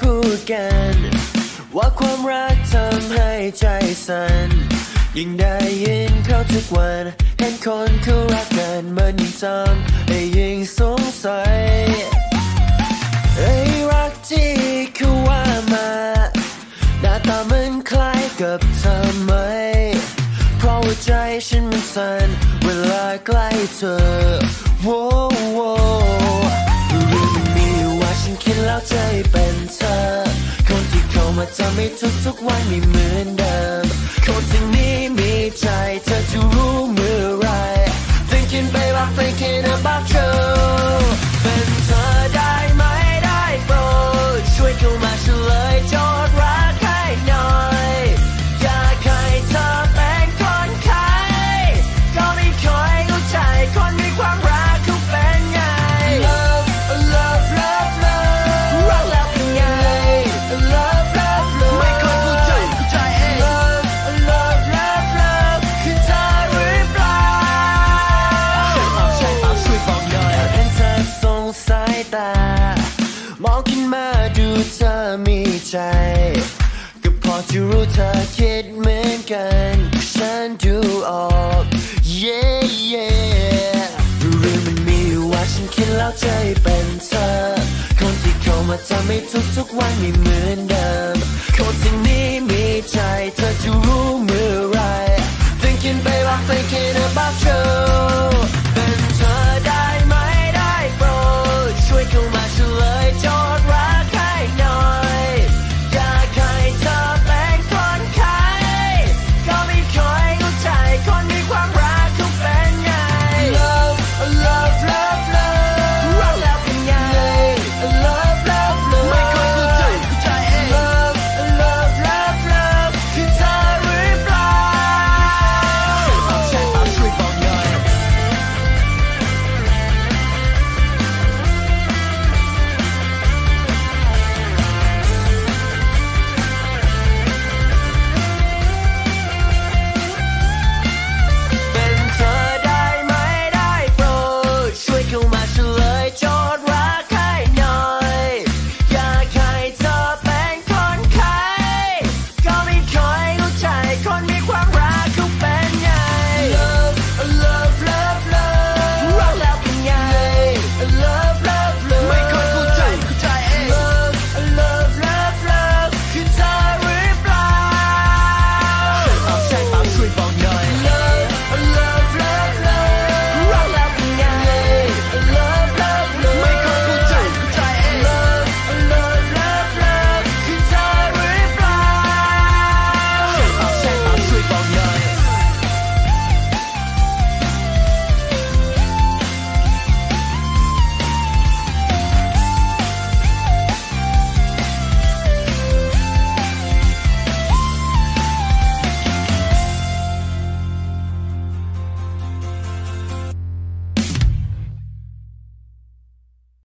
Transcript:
พูดกัน ว่าความรักทำให้ใจสั่นยิ่งได้ยินเขาทุกวัน เห็นคนเขารักกันมันยิ่งทำให้ยิ่งสงสัยไอ้รักที่เขาว่ามาหน้าตามันคล้ายกับเธอไหม เพราะว่าใจฉันมันสั่นเวลาใกล้เธอ ที่เข้ามาทำให้ทุกวันไม่เหมือนเดิมคนที่นี้มีใจเธอจะรู้เมื่อไร Thinking babe I'm thinking about you เป็นเธอได้ไหมได้โปรดช่วยเข้ามาเฉลย ขึ้นมาดูเธอมีใจ ก็พอจะรู้เธอคิดเหมือนกัน ฉันดูออก yeah yeah หรือมันมีว่าฉันคิดแล้วใจเป็นเธอ คนที่เข้ามาทำให้ทุกๆวันไม่เหมือนเดิม